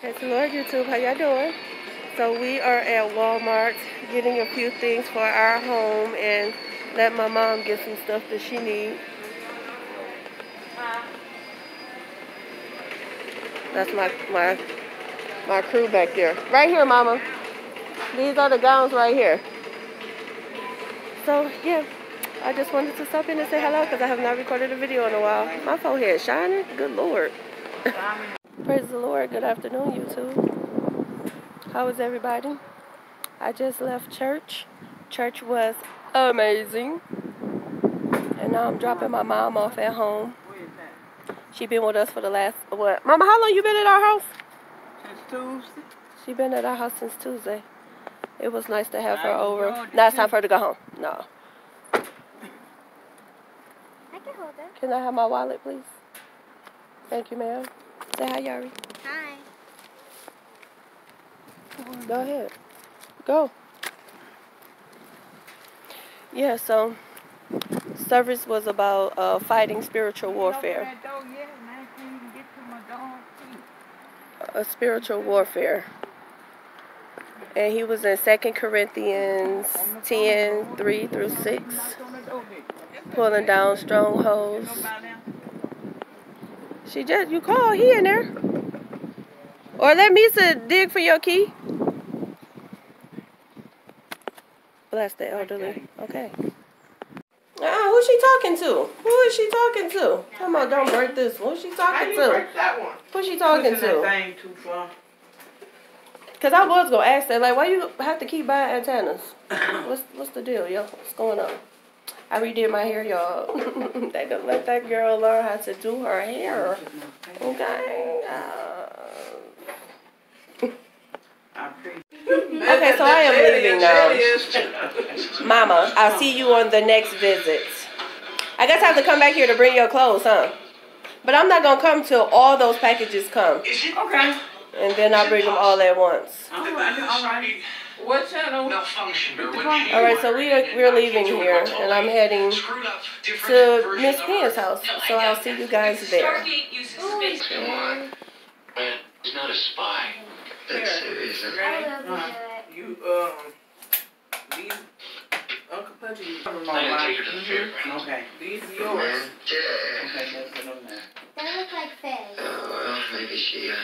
The Lord, YouTube. How y'all doing? So we are at Walmart getting a few things for our home and let my mom get some stuff that she needs. That's my my my crew back there. Right here, mama. These are the gowns right here. So yeah, I just wanted to stop in and say hello because I have not recorded a video in a while. My forehead shining. Good lord. Praise the Lord. Good afternoon, YouTube. How is everybody? I just left church. Church was amazing. And now I'm dropping my mom off at home. She been with us for the last what? Mama, how long you been at our house? Since Tuesday. She been at our house since Tuesday. It was nice to have her over. Now it's time for her to go home. No. I can hold it. Can I have my wallet, please? Thank you, ma'am. Say hi, Yari. Hi. Go ahead. Go. Yeah, so service was about uh, fighting spiritual warfare. A spiritual warfare. And he was in 2 Corinthians 10 3 through 6, pulling down strongholds. She just, you call, he in there. Or let me to dig for your key. Bless the elderly. Okay. Ah, who's she talking to? Who is she talking to? Come on, don't break this one. Who's she talking to? break that one? Who's she talking Pushing that to? thing too far. Cause I was gonna ask that, like, why you have to keep buying antennas? What's what's the deal, yo? What's going on? I redid my hair, y'all. they gonna let that girl learn how to do her hair. Okay. Uh, Okay, so I am leaving now. Mama, I'll see you on the next visit. I guess I have to come back here to bring your clothes, huh? But I'm not gonna come till all those packages come, Okay. and then I'll bring them all at once. All right. All right. What channel? malfunctioned or All right, so we are we're leaving here, and I'm heading to Miss of house. So I'll see you guys there. Stargate uses space. Come on. Man, he's not a spy. That's serious. I Ready? will Uh, it. You, um, these, Uncle Pudgy, you cover my I gotta take her to the fairgrounds. Okay, these are yours. Okay, that's it on there. They like fish. Oh, well, maybe she, uh,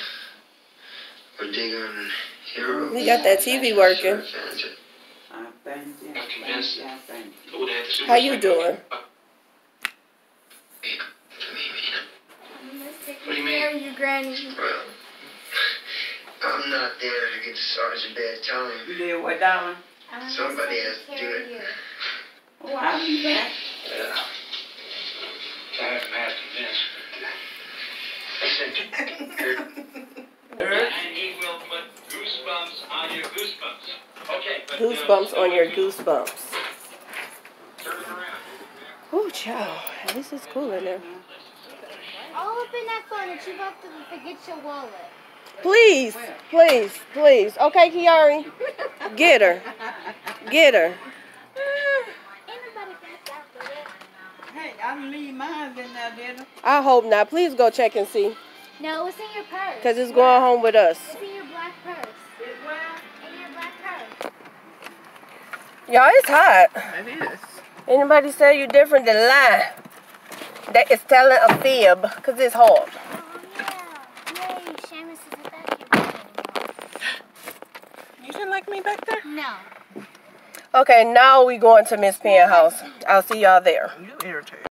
would dig on hero. We got that TV working. I uh, thank you. I'm convinced. I thank you. Would have to How you doing? I'm What do you mean? care of you, Granny. Well, I'm not there to give Sergeant bad time. You did what, darling? Somebody taking has to care do of it. you. I'll be back. Yeah. I haven't asked Listen, Earth. And he will put goosebumps on your goosebumps. Okay. but, uh, Goosebumps on your goosebumps. Turn it. Oh, child, this is cool in there. I'll open that phone and you have to forget your wallet. Please, please, please. Okay, Kiari, get her, get her. Ain't nobody gonna stop with it. Hey, I didn't leave mine in there, did I? I hope not. Please go check and see, No, it's in your purse. cause it's going home with us. It's in your black purse. In your black purse. Y'all, it's hot. It is. Anybody say you different than lie? That is telling a fib, cause it's hot. Oh, yeah. Yay, Seamus isn't back You didn't like me back there? No. Okay, now we going to Miss Penn house. I'll see y'all there. You irritated.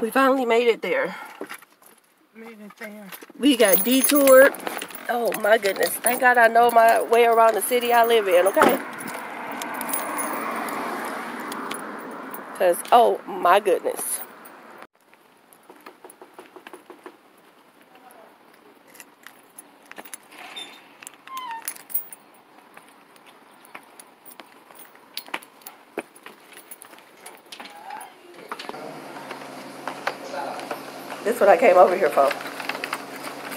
We finally made it there. We got detoured. Oh my goodness. Thank God I know my way around the city I live in, okay? Cause oh my goodness. This is what I came over here for.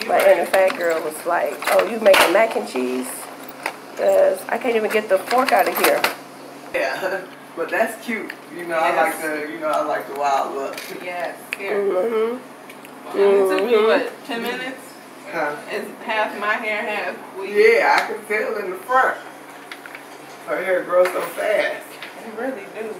My inner fat girl was like, oh, you making mac and cheese? Because I can't even get the fork out of here. Yeah, but that's cute. You know, I like the, you know, I like the wild look. Yes. Here. Mm-hmm. It took you Mhm. what, ten minutes? Huh? It's half my hair, half we. Yeah, I can tell in the front. Her hair grows so fast. It really do.